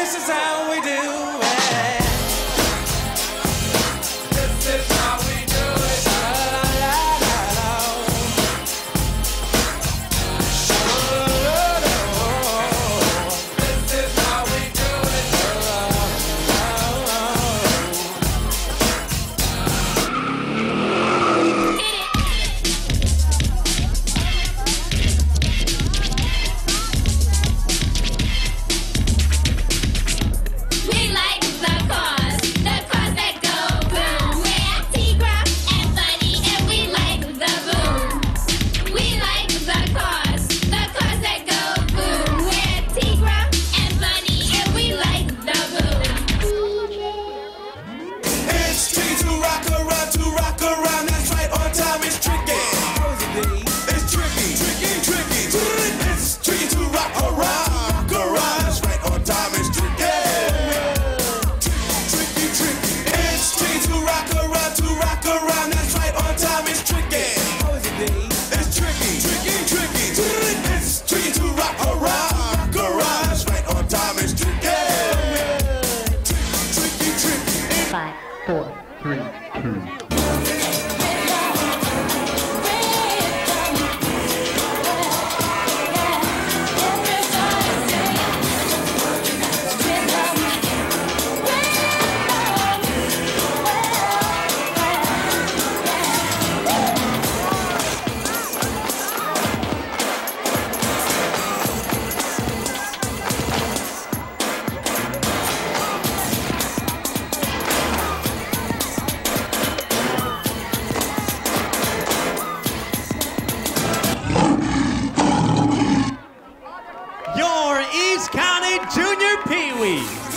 This is how we do three, two. Your